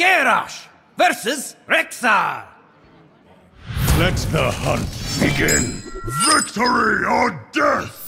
Garrosh versus Rexxar. Let the hunt begin! Victory or death!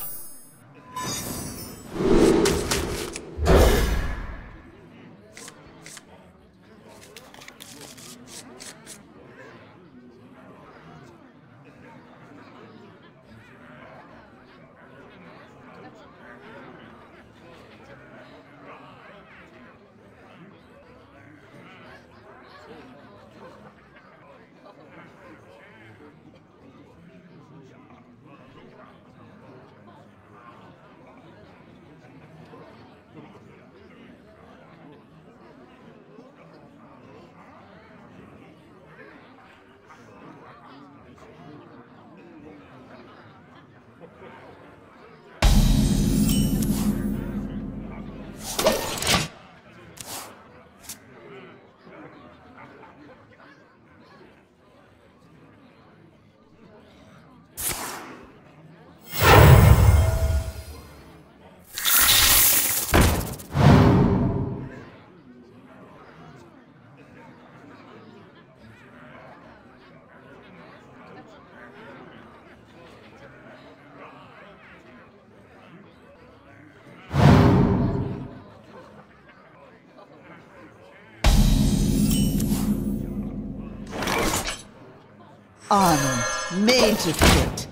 Armor made to fit.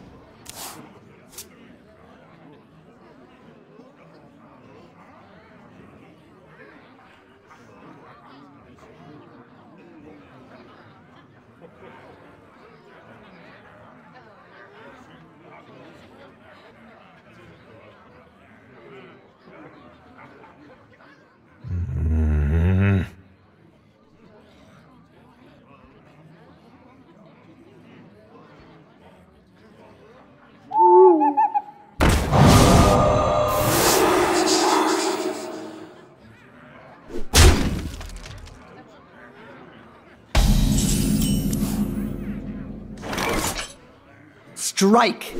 Strike!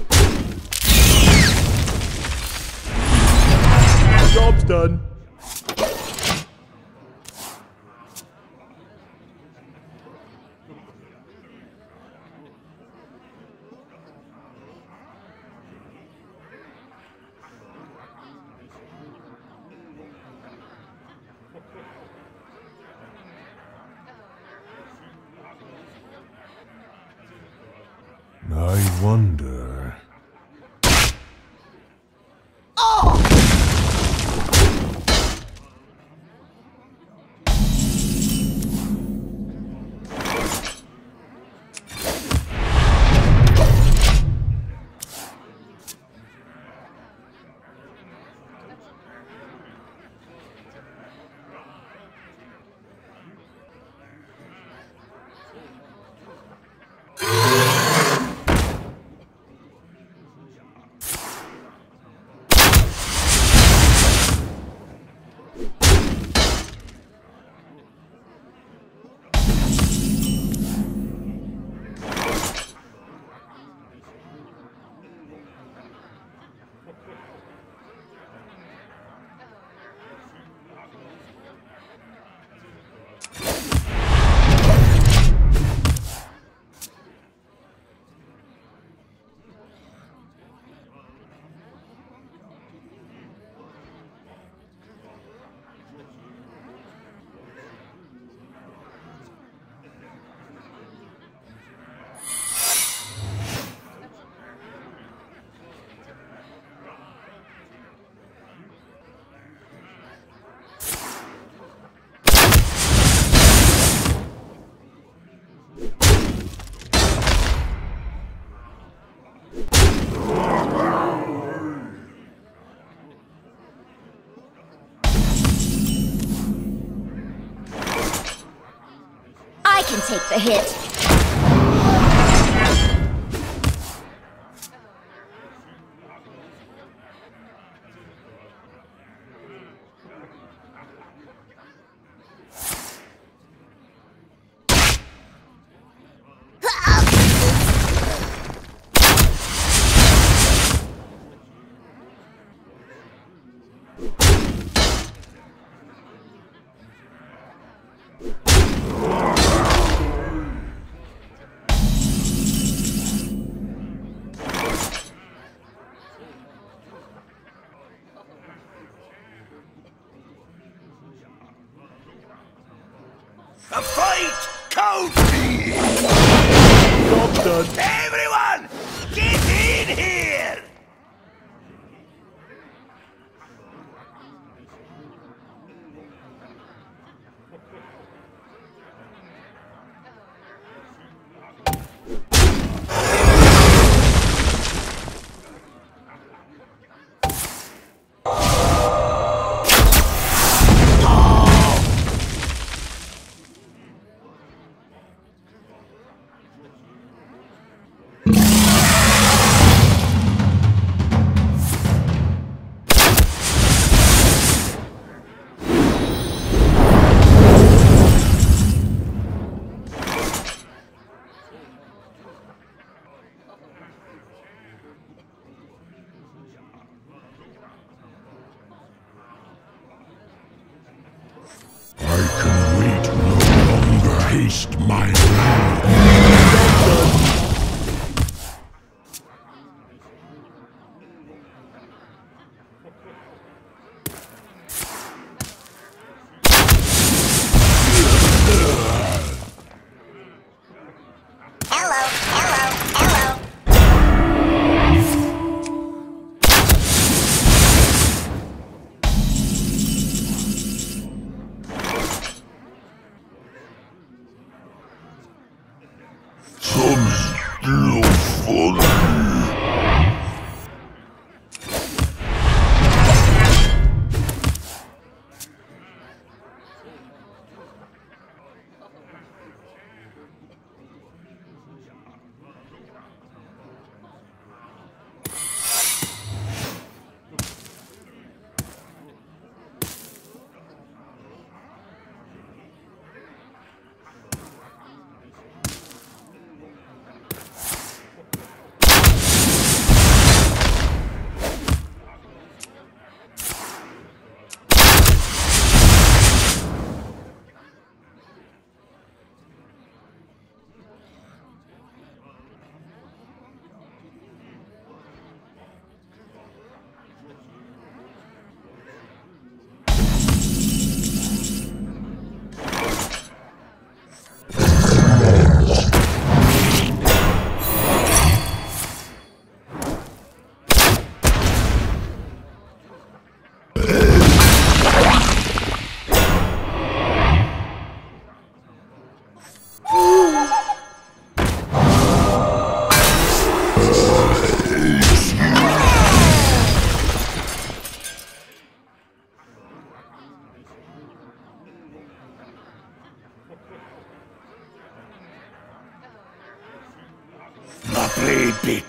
Job's done. I wonder. Take the hit. Count me! Job's done. Everyone,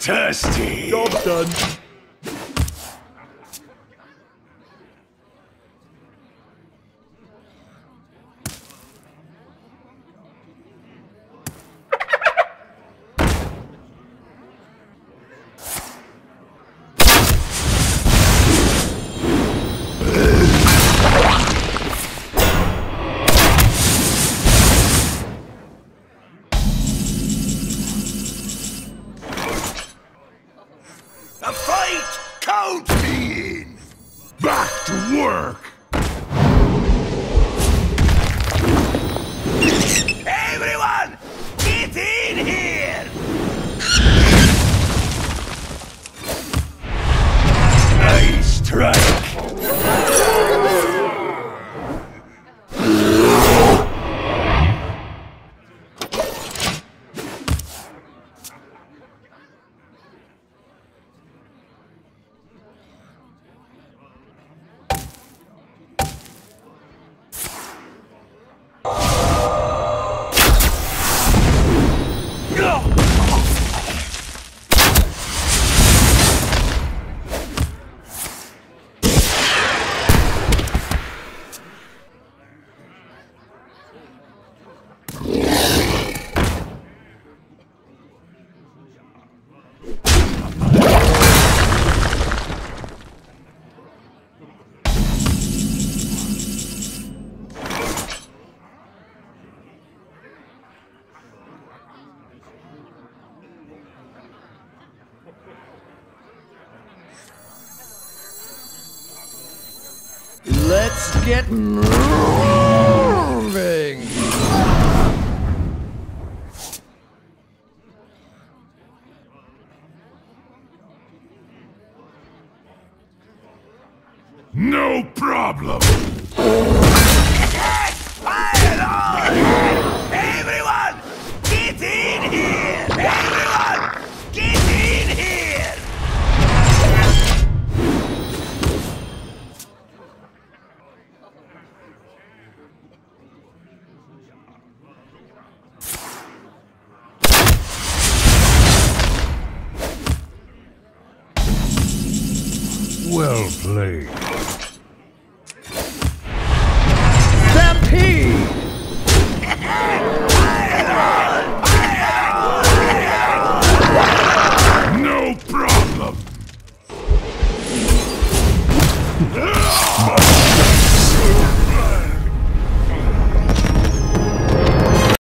thirsty. Job's done. Nice Let's